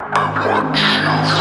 I want you